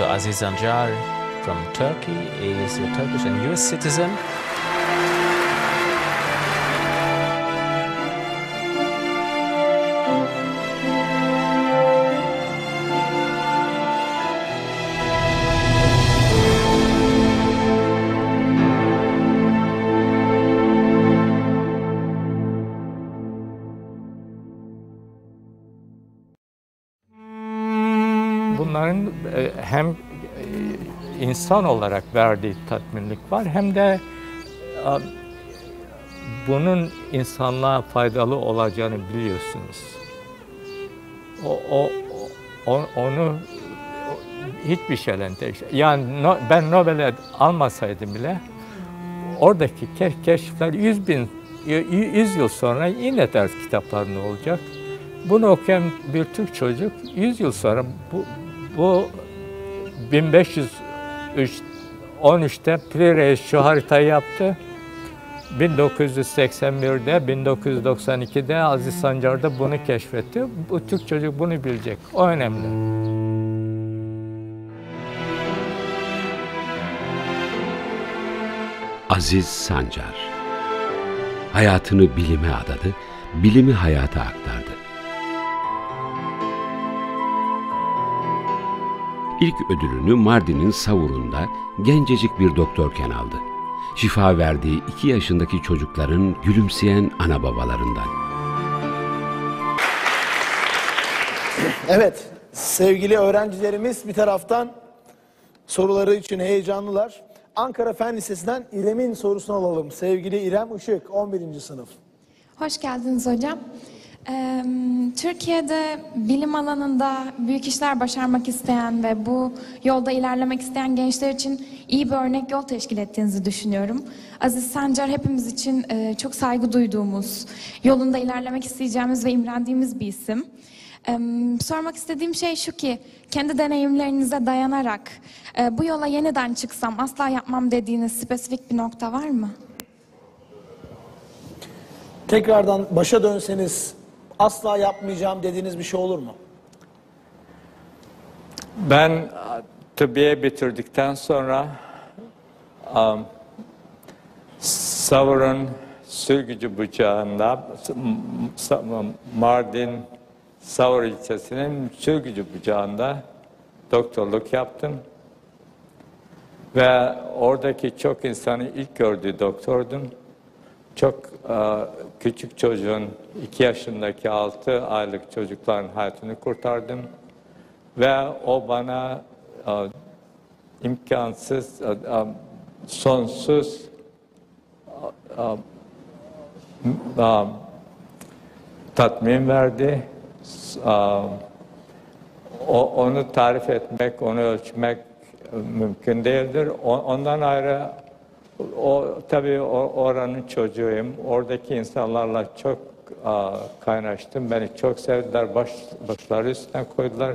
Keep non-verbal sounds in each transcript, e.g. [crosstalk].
Professor Aziz Zanjar from Turkey is a Turkish and US citizen. Hem e, insan olarak verdiği tatminlik var hem de bunun insanlığa faydalı olacağını biliyorsunuz. O, o, o- onu hiçbir şeyle değiş. Yani no- ben Nobel'e almasaydım bile oradaki ke- keşifler 100 bin, 100 yıl sonra yine ders kitaplarında olacak. Bunu okuyan bir Türk çocuk 100 yıl sonra bu, bu 1513'te Pires şu haritayı yaptı. 1981'de, 1992'de Aziz Sancar da bunu keşfetti. Bu Türk çocuk bunu bilecek. O önemli. Aziz Sancar hayatını bilime adadı, bilimi hayata aktardı. İlk ödülünü Mardin'in Savur'unda gencecik bir doktorken aldı. Şifa verdiği iki yaşındaki çocukların gülümseyen ana babalarından. Evet, sevgili öğrencilerimiz bir taraftan soruları için heyecanlılar. Ankara Fen Lisesi'nden İrem'in sorusunu alalım. Sevgili İrem Işık, 11. sınıf. Hoş geldiniz hocam. Türkiye'de bilim alanında büyük işler başarmak isteyen ve bu yolda ilerlemek isteyen gençler için iyi bir örnek yol teşkil ettiğinizi düşünüyorum. Aziz Sancar hepimiz için çok saygı duyduğumuz, yolunda ilerlemek isteyeceğimiz ve imrendiğimiz bir isim. Sormak istediğim şey şu ki, kendi deneyimlerinize dayanarak bu yola yeniden çıksam asla yapmam dediğiniz spesifik bir nokta var mı? Tekrardan başa dönseniz asla yapmayacağım dediğiniz bir şey olur mu? Ben a, tıbbiye bitirdikten sonra am, Savur'un sürgücü bıçağında S- Mardin Savur ilçesinin sürgücü bıçağında doktorluk yaptım. Ve oradaki çok insanı ilk gördüğü doktordum. Çok e, küçük çocuğun, iki yaşındaki altı aylık çocukların hayatını kurtardım. Ve o bana e, imkansız, e, sonsuz tatmin verdi. Onu tarif etmek, onu ölçmek mümkün değildir. Ondan ayrı o tabii oranın çocuğuyum. Oradaki insanlarla çok a, kaynaştım. Beni çok sevdiler. Baş, başları üstüne koydular.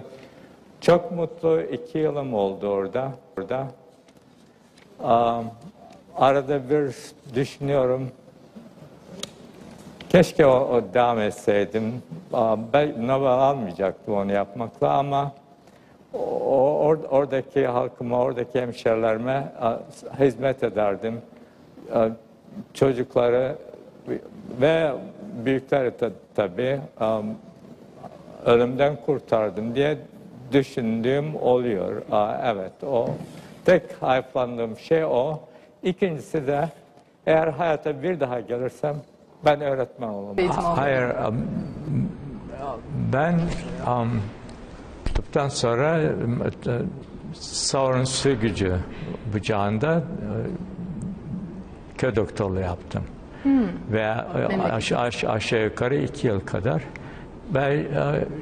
Çok mutlu iki yılım oldu orada. Orada. A, arada bir düşünüyorum. Keşke o, o devam etseydim. Aa, Ben Nobel almayacaktım onu yapmakla ama o, or- oradaki halkıma, oradaki hemşerilerime a, hizmet ederdim. A, Çocukları ve büyükleri de tabii a, ölümden kurtardım diye düşündüğüm oluyor. Evet, o tek hayıflandığım şey o. İkincisi de eğer hayata bir daha gelirsem ben öğretmen almak. Hayır, um, ben um, tıptan sonra e, Sauron su gücü bıçağında e, köy doktorluğu yaptım. Ve e, aşağı, aşağı, aşağı yukarı iki yıl kadar. Ben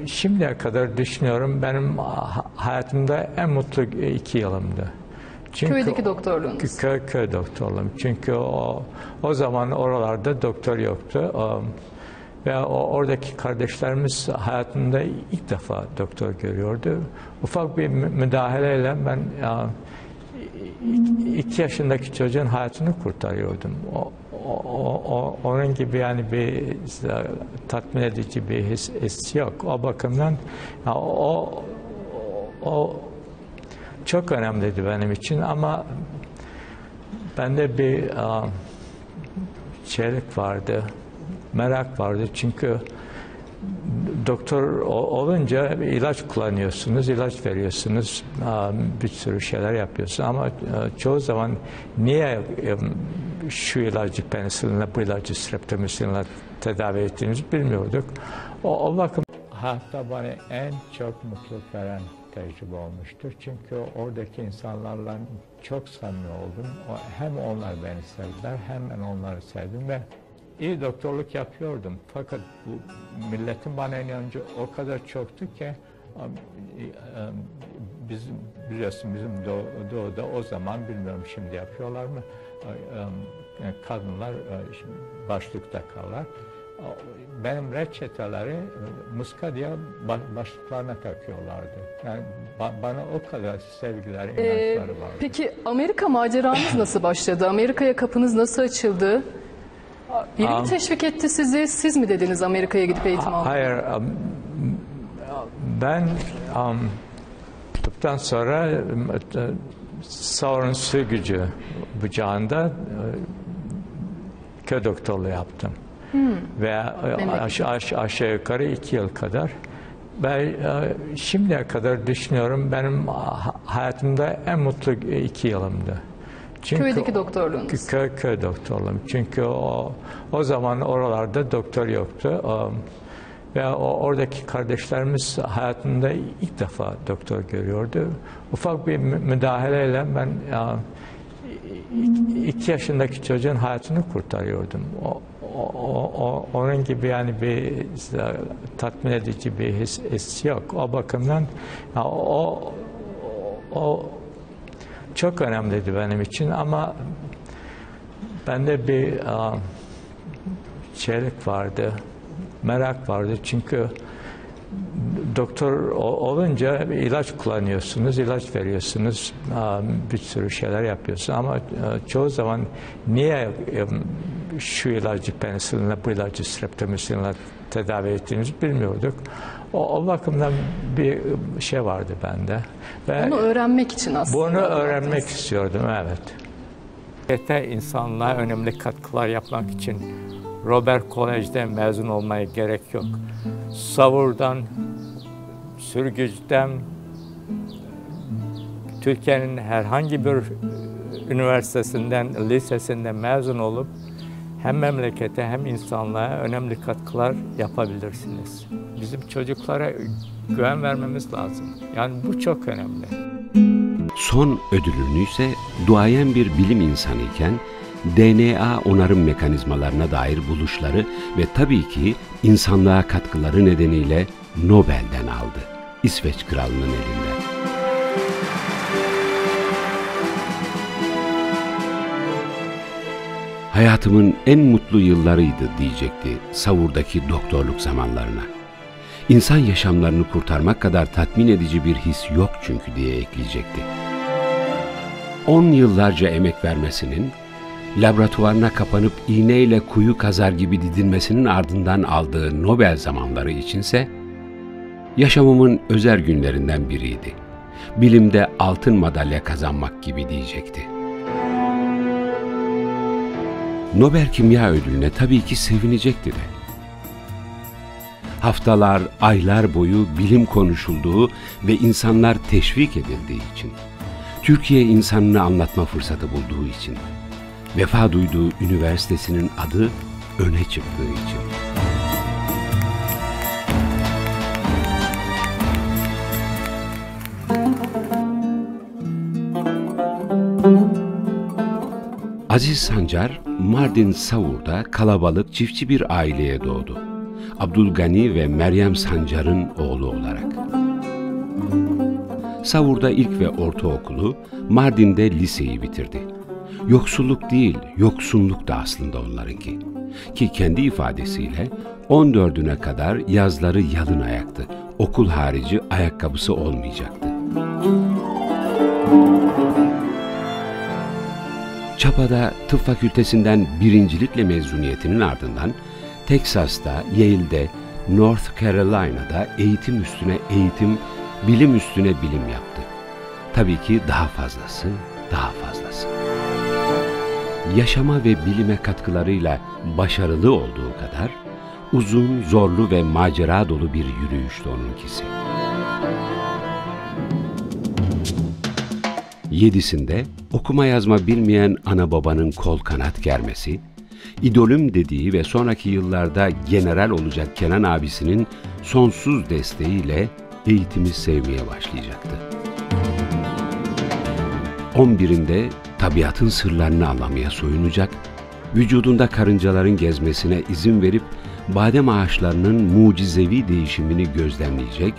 şimdiye kadar düşünüyorum benim ha- hayatımda en mutlu iki yılımdı. Çünkü Köydeki doktorluğunuz. Köy, köy doktorluğum. Çünkü o, o zaman oralarda doktor yoktu. Um, ve oradaki kardeşlerimiz hayatında ilk defa doktor görüyordu. Ufak bir mü- müdahaleyle ben ya, iki yaşındaki çocuğun hayatını kurtarıyordum. O, o, o- onun gibi yani bir tatmin edici bir his, his yok. O bakımdan ya, o, o çok önemliydi benim için ama bende bir a, şeylik vardı, merak vardı çünkü doktor olunca ilaç kullanıyorsunuz, ilaç veriyorsunuz, bir sürü şeyler yapıyorsunuz ama e, çoğu zaman niye e, şu ilacı penisilinle, bu ilacı streptomisinle tedavi ettiğimizi bilmiyorduk. O, o bakım hayatta bana en çok mutluluk veren tecrübe olmuştur. Çünkü oradaki insanlarla çok samimi oldum. Hem onlar beni sevdiler hem ben onları sevdim ve iyi doktorluk yapıyordum. Fakat bu milletin bana inancı o kadar çoktu ki e, bizim biliyorsun bizim doğu- doğuda o zaman bilmiyorum şimdi yapıyorlar mı e, kadınlar e, şimdi başlık takarlar. O- Benim reçeteleri muska diye ba- başlıklarına takıyorlardı. Yani ba- bana o kadar sevgileri, Ee, inançları vardı. peki Amerika maceranız nasıl başladı? Amerika'ya kapınız nasıl açıldı? Biri mi teşvik etti sizi? Siz mi dediniz Amerika'ya gidip eğitim alın? Hayır, um, ben um, tıptan sonra um, Sauron su gücü bucağında e, köy doktorluğu yaptım. Ve e, aşağı, aşağı, aşağı yukarı iki yıl kadar. Ben e, şimdiye kadar düşünüyorum benim ha- hayatımda en mutlu iki yılımdı. Çünkü Köydeki doktorluğunuz. Köy, köy doktorluğum. Çünkü o, o zaman oralarda doktor yoktu. Um, ve o, oradaki kardeşlerimiz hayatında ilk defa doktor görüyordu. Ufak bir mü- müdahaleyle ben ya, i- iki yaşındaki çocuğun hayatını kurtarıyordum. O, o, o- onun gibi yani bir tatmin edici bir his, his yok. O bakımdan ya, o, o, o çok önemliydi benim için ama bende bir a, şeylik vardı, merak vardı. Çünkü doktor o- olunca ilaç kullanıyorsunuz, ilaç veriyorsunuz, bir sürü şeyler yapıyorsunuz ama e, çoğu zaman niye e, şu ilacı penisilinle, bu ilacı streptomisinle tedavi ettiğimizi bilmiyorduk. O, o bakımdan bir şey vardı bende. Ve Bunu öğrenmek için aslında. bunu öğrenmek istiyordum, evet. Yete insanlığa önemli katkılar yapmak için Robert College'den mezun olmaya gerek yok. Savur'dan, Sürgüc'ten, Türkiye'nin herhangi bir üniversitesinden, lisesinden mezun olup hem memlekete hem insanlığa önemli katkılar yapabilirsiniz. Bizim çocuklara güven vermemiz lazım. Yani bu çok önemli. Son ödülünü ise duayen bir bilim insanı iken DNA onarım mekanizmalarına dair buluşları ve tabii ki insanlığa katkıları nedeniyle Nobel'den aldı. İsveç kralının elinden. Hayatımın en mutlu yıllarıydı diyecekti Savur'daki doktorluk zamanlarına. İnsan yaşamlarını kurtarmak kadar tatmin edici bir his yok çünkü diye ekleyecekti. 10 yıllarca emek vermesinin, laboratuvarına kapanıp iğneyle kuyu kazar gibi didinmesinin ardından aldığı Nobel zamanları içinse, yaşamımın özel günlerinden biriydi. Bilimde altın madalya kazanmak gibi diyecekti. Nobel Kimya Ödülü'ne tabii ki sevinecekti de. Haftalar, aylar boyu bilim konuşulduğu ve insanlar teşvik edildiği için, Türkiye insanını anlatma fırsatı bulduğu için, vefa duyduğu üniversitesinin adı öne çıktığı için. Aziz Sancar, Mardin Savur'da kalabalık çiftçi bir aileye doğdu. Abdülgani ve Meryem Sancar'ın oğlu olarak. Savur'da ilk ve ortaokulu, Mardin'de liseyi bitirdi. Yoksulluk değil, yoksunluk da aslında onlarınki. Ki kendi ifadesiyle 14'üne kadar yazları yalın ayaktı. Okul harici ayakkabısı olmayacaktı. Çapa'da tıp fakültesinden birincilikle mezuniyetinin ardından Teksas'ta, Yale'de, North Carolina'da eğitim üstüne eğitim, bilim üstüne bilim yaptı. tabii ki daha fazlası, daha fazlası. Yaşama ve bilime katkılarıyla başarılı olduğu kadar uzun, zorlu ve macera dolu bir yürüyüştü onunkisi. Yedisinde okuma yazma bilmeyen ana babanın kol kanat germesi, idolüm dediği ve sonraki yıllarda general olacak Kenan abisinin sonsuz desteğiyle eğitimi sevmeye başlayacaktı. 11'inde tabiatın sırlarını anlamaya soyunacak, vücudunda karıncaların gezmesine izin verip badem ağaçlarının mucizevi değişimini gözlemleyecek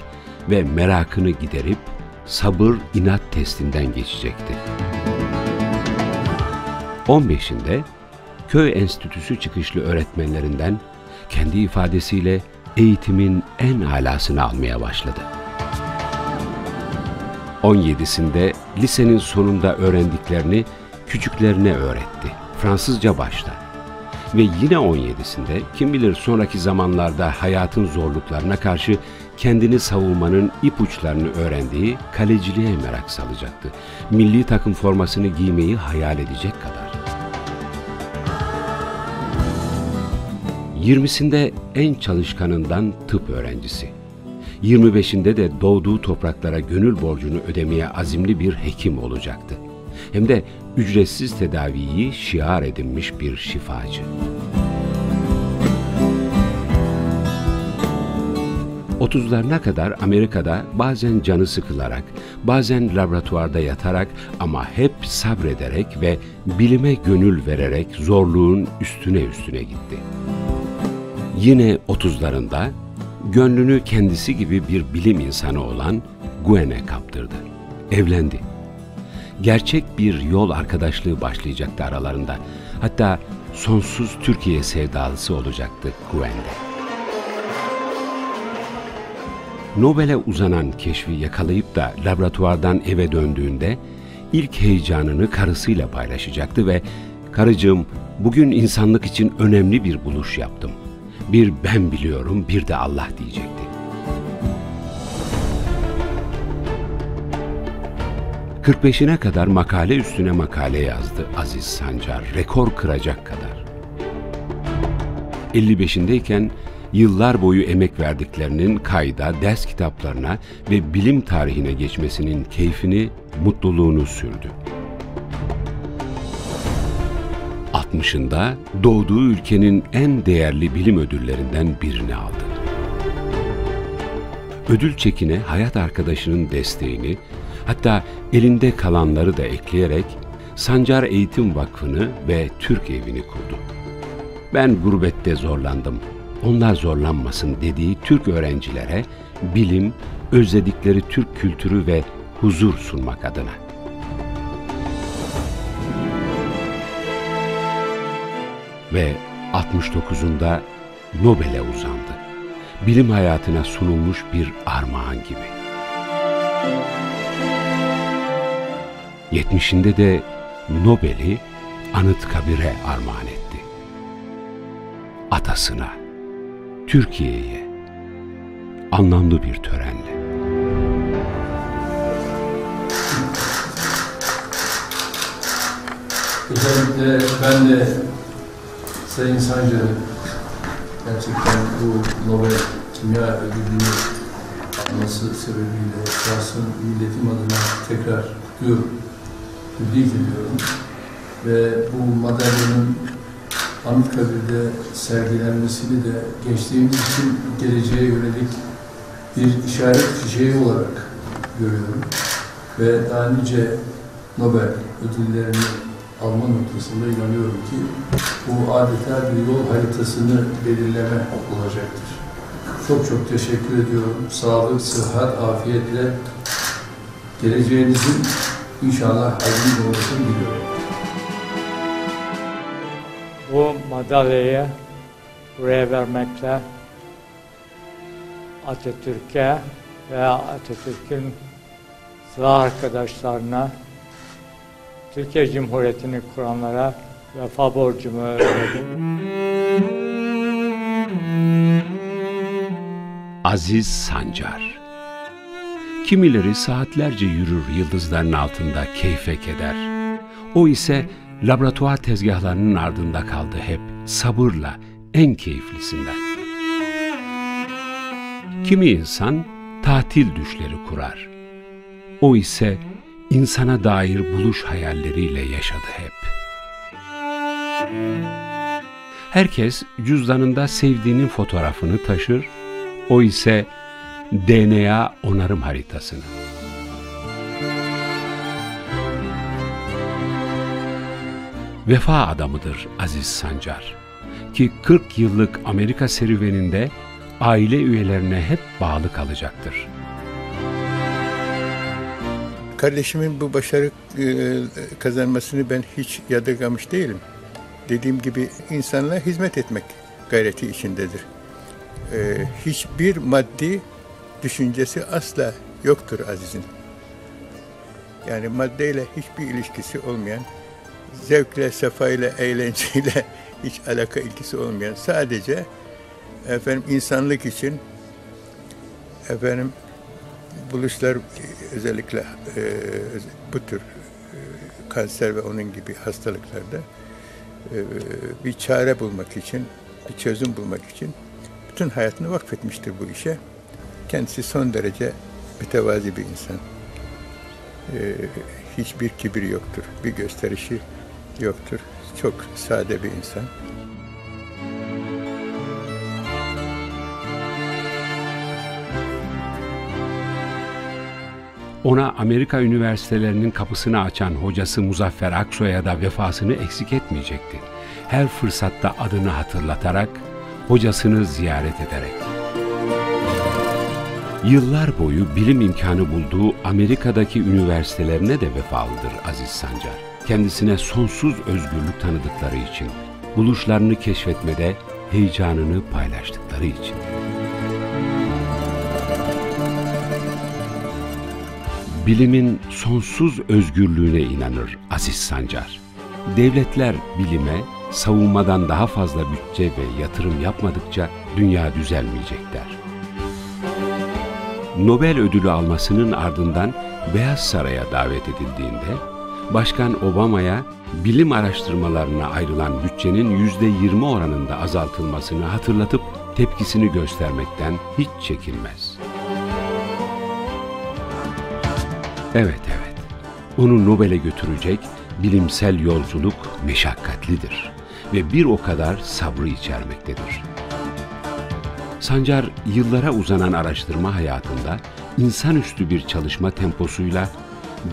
ve merakını giderip sabır inat testinden geçecekti. 15'inde köy enstitüsü çıkışlı öğretmenlerinden kendi ifadesiyle eğitimin en alasını almaya başladı. 17'sinde lisenin sonunda öğrendiklerini küçüklerine öğretti. Fransızca başta. Ve yine 17'sinde kim bilir sonraki zamanlarda hayatın zorluklarına karşı kendini savunmanın ipuçlarını öğrendiği kaleciliğe merak salacaktı. Milli takım formasını giymeyi hayal edecek kadar. 20'sinde en çalışkanından tıp öğrencisi. 25'inde de doğduğu topraklara gönül borcunu ödemeye azimli bir hekim olacaktı. Hem de ücretsiz tedaviyi şiar edinmiş bir şifacı. 30'larına kadar Amerika'da bazen canı sıkılarak, bazen laboratuvarda yatarak ama hep sabrederek ve bilime gönül vererek zorluğun üstüne üstüne gitti. Yine 30'larında gönlünü kendisi gibi bir bilim insanı olan Gwen'e kaptırdı. Evlendi. Gerçek bir yol arkadaşlığı başlayacaktı aralarında. Hatta sonsuz Türkiye sevdalısı olacaktı Gwen'de. Nobel'e uzanan keşfi yakalayıp da laboratuvardan eve döndüğünde ilk heyecanını karısıyla paylaşacaktı ve karıcığım bugün insanlık için önemli bir buluş yaptım. Bir ben biliyorum bir de Allah diyecekti. ...45'ine kadar makale üstüne makale yazdı Aziz Sancar, rekor kıracak kadar. 55'indeyken yıllar boyu emek verdiklerinin kayda, ders kitaplarına ve bilim tarihine geçmesinin keyfini, mutluluğunu sürdü. 60'ında doğduğu ülkenin en değerli bilim ödüllerinden birini aldı. Ödül çekine hayat arkadaşının desteğini, hatta elinde kalanları da ekleyerek Sancar Eğitim Vakfı'nı ve Türk Evi'ni kurdu. Ben gurbette zorlandım, onlar zorlanmasın dediği Türk öğrencilere bilim, özledikleri Türk kültürü ve huzur sunmak adına. Ve 69'unda Nobel'e uzandı. Bilim hayatına sunulmuş bir armağan gibi. 70'inde de Nobel'i Anıtkabir'e armağan etti. Atasına, Türkiye'ye anlamlı bir törenle. Özellikle ben de Sayın Sancar'ı gerçekten bu Nobel Kimya Ödülünü alması sebebiyle şahsın milletim adına tekrar kutluyorum, tebrik ediyorum. Ve bu madalyanın Anıtkabir'de sergilenmesini de gençliğimiz için geleceğe yönelik bir işaret fişeği olarak görüyorum. Ve daha nice Nobel ödüllerini alma noktasında inanıyorum ki bu adeta bir yol haritasını belirleme olacaktır. Çok çok teşekkür ediyorum. Sağlık, sıhhat, afiyetle geleceğinizin inşallah aydın olmasını diliyorum. Bu madalyayı buraya vermekle Atatürk'e ve Atatürk'ün sıra arkadaşlarına Türkiye Cumhuriyeti'ni kuranlara vefa borcumu ödedim. Aziz Sancar Kimileri saatlerce yürür yıldızların altında keyfe keder. O ise laboratuvar tezgahlarının ardında kaldı hep sabırla en keyiflisinden. Kimi insan tatil düşleri kurar. O ise insana dair buluş hayalleriyle yaşadı hep. Herkes cüzdanında sevdiğinin fotoğrafını taşır, o ise DNA onarım haritasını. Vefa adamıdır Aziz Sancar ki 40 yıllık Amerika serüveninde aile üyelerine hep bağlı kalacaktır. Kardeşimin bu başarı e, kazanmasını ben hiç yadırgamış değilim. Dediğim gibi insanlara hizmet etmek gayreti içindedir. E, hiçbir maddi düşüncesi asla yoktur Aziz'in. Yani maddeyle hiçbir ilişkisi olmayan, zevkle, sefayla, eğlenceyle [laughs] hiç alaka ilgisi olmayan, sadece efendim insanlık için efendim buluşlar özellikle e, bu tür e, kanser ve onun gibi hastalıklarda e, bir çare bulmak için, bir çözüm bulmak için bütün hayatını vakfetmiştir bu işe. Kendisi son derece mütevazi bir insan. E, hiçbir kibir yoktur, bir gösterişi yoktur. Çok sade bir insan. Ona Amerika üniversitelerinin kapısını açan hocası Muzaffer Aksoy'a da vefasını eksik etmeyecekti. Her fırsatta adını hatırlatarak, hocasını ziyaret ederek. Yıllar boyu bilim imkanı bulduğu Amerika'daki üniversitelerine de vefalıdır Aziz Sancar. Kendisine sonsuz özgürlük tanıdıkları için, buluşlarını keşfetmede heyecanını paylaştıkları için. Bilimin sonsuz özgürlüğüne inanır Aziz Sancar. Devletler bilime, savunmadan daha fazla bütçe ve yatırım yapmadıkça dünya düzelmeyecek der. Nobel ödülü almasının ardından Beyaz Saray'a davet edildiğinde, Başkan Obama'ya bilim araştırmalarına ayrılan bütçenin yüzde yirmi oranında azaltılmasını hatırlatıp tepkisini göstermekten hiç çekinmez. Evet evet, onu Nobel'e götürecek bilimsel yolculuk meşakkatlidir ve bir o kadar sabrı içermektedir. Sancar yıllara uzanan araştırma hayatında insanüstü bir çalışma temposuyla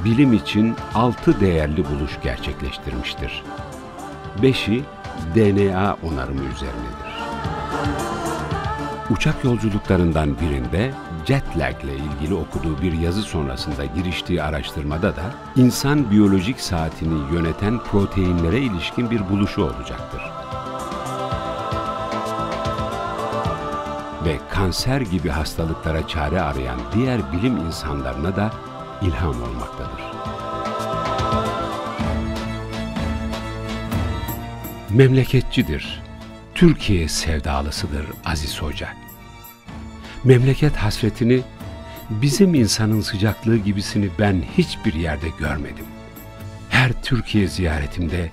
bilim için altı değerli buluş gerçekleştirmiştir. Beşi DNA onarımı üzerinedir. Uçak yolculuklarından birinde jet lag ile ilgili okuduğu bir yazı sonrasında giriştiği araştırmada da insan biyolojik saatini yöneten proteinlere ilişkin bir buluşu olacaktır. Ve kanser gibi hastalıklara çare arayan diğer bilim insanlarına da ilham olmaktadır. Memleketçidir, Türkiye sevdalısıdır Aziz Hoca. Memleket hasretini, bizim insanın sıcaklığı gibisini ben hiçbir yerde görmedim. Her Türkiye ziyaretimde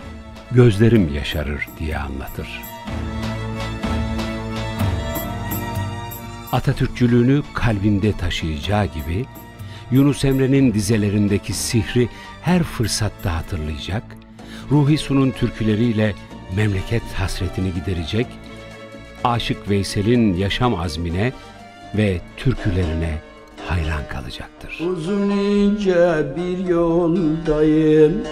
gözlerim yaşarır diye anlatır. Atatürkçülüğünü kalbinde taşıyacağı gibi, Yunus Emre'nin dizelerindeki sihri her fırsatta hatırlayacak, Ruhi Su'nun türküleriyle memleket hasretini giderecek, Aşık Veysel'in yaşam azmine ve türkülerine hayran kalacaktır. Uzun ince bir yoldayım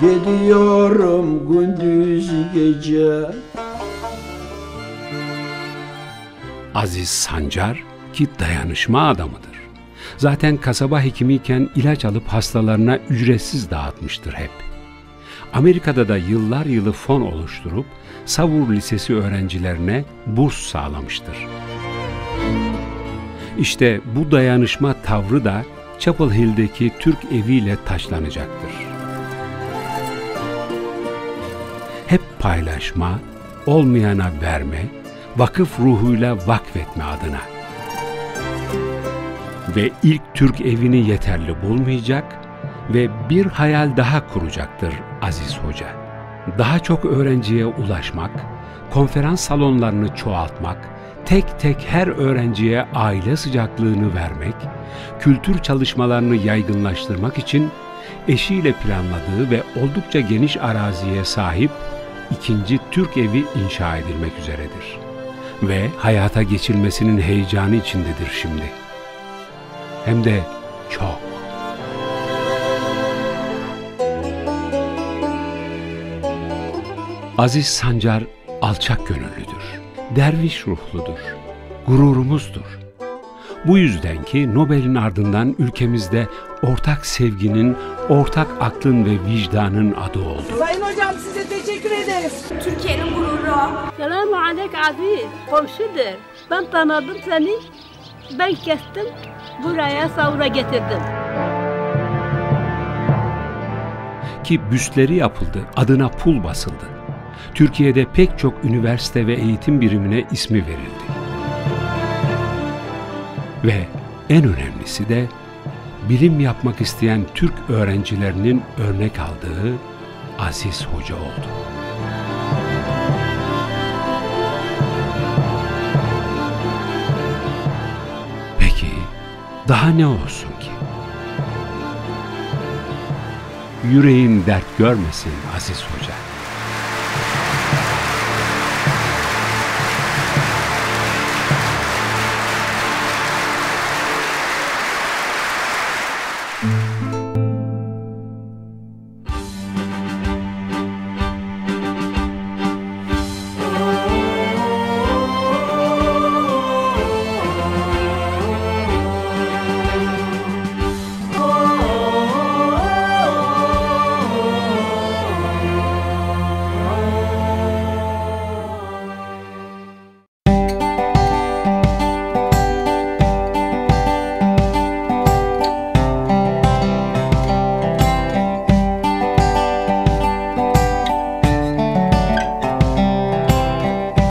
Gidiyorum gündüz gece Aziz Sancar ki dayanışma adamıdır. Zaten kasaba hekimiyken ilaç alıp hastalarına ücretsiz dağıtmıştır hep. Amerika'da da yıllar yılı fon oluşturup Savur Lisesi öğrencilerine burs sağlamıştır. İşte bu dayanışma tavrı da Chapel Hill'deki Türk eviyle taşlanacaktır. Hep paylaşma, olmayana verme, vakıf ruhuyla vakfetme adına. Ve ilk Türk evini yeterli bulmayacak ve bir hayal daha kuracaktır Aziz Hoca. Daha çok öğrenciye ulaşmak, konferans salonlarını çoğaltmak, tek tek her öğrenciye aile sıcaklığını vermek, kültür çalışmalarını yaygınlaştırmak için eşiyle planladığı ve oldukça geniş araziye sahip ikinci Türk evi inşa edilmek üzeredir. Ve hayata geçilmesinin heyecanı içindedir şimdi. Hem de çok. Aziz Sancar alçak gönüllüdür, derviş ruhludur, gururumuzdur. Bu yüzden ki Nobel'in ardından ülkemizde ortak sevginin, ortak aklın ve vicdanın adı oldu. Sayın hocam size teşekkür ederiz. Türkiye'nin gururu. Selamun aleyk Aziz. Komşudur. Ben tanıdım seni. Ben kestim. Buraya savura getirdim. Ki büstleri yapıldı, adına pul basıldı. Türkiye'de pek çok üniversite ve eğitim birimine ismi verildi. Ve en önemlisi de bilim yapmak isteyen Türk öğrencilerinin örnek aldığı Aziz Hoca oldu. Peki daha ne olsun ki? Yüreğin dert görmesin Aziz Hoca.